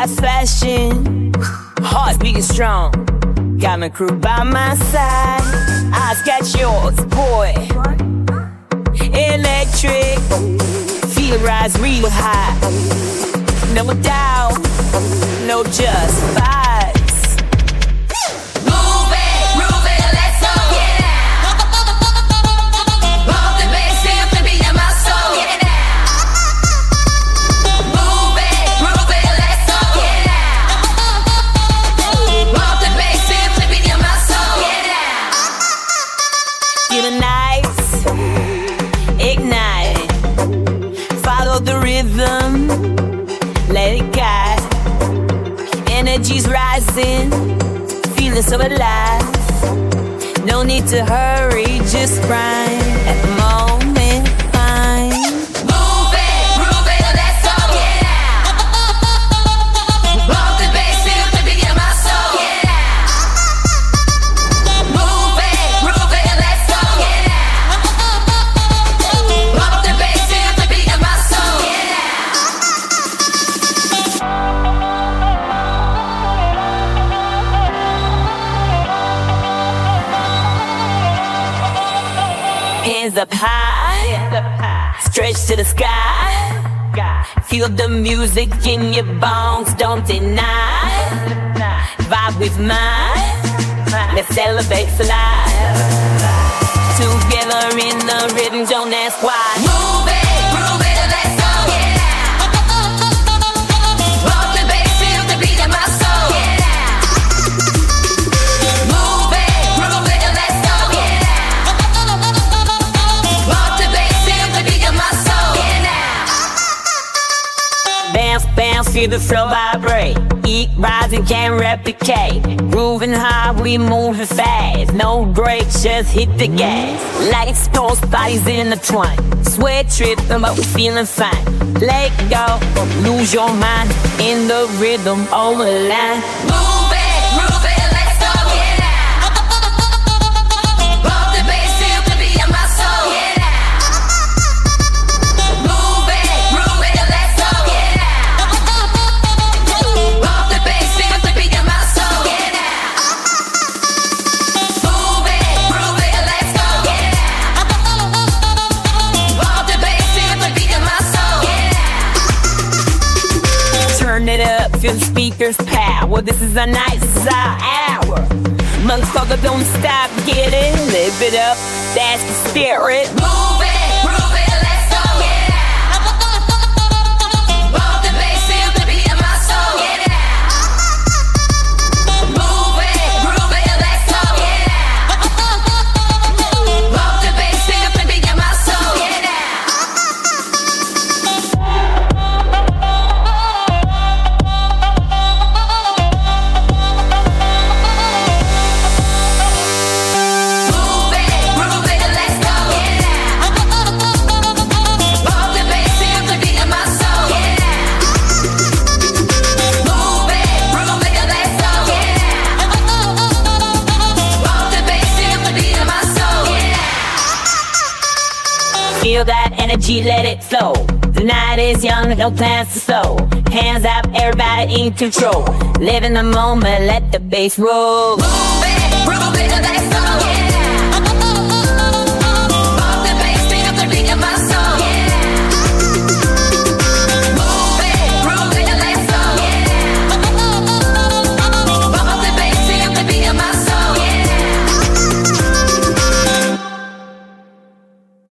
lights flashing, hearts beating strong. Got my crew by my side. Eyes catch yours, boy. Electric, feel rise real high. No doubt, no just Energy's rising, feeling so alive. No need to hurry, just grind at the moment. Hands up high, stretch to the sky. Feel the music in your bones, don't deny. Vibe with mine, let's elevate fly. Together in the rhythm, don't ask why. Feel the flow vibrate. Eat, rise, and can't replicate. Grooving high, we moving fast. No brakes, just hit the gas. Lights, pulse, bodies in the twine. Sweat tripping, but we feeling fine. Let go, lose your mind in the rhythm, over the line. Move feel the speakers power. This is a is our uh, hour. Motherfucker, don't stop, get it, live it up. That's the spirit. Move it, Feel that energy, let it flow. The night is young, no plans to slow. Hands up, everybody in control. Live in the moment, let the bass roll. Move it, move it, let's go.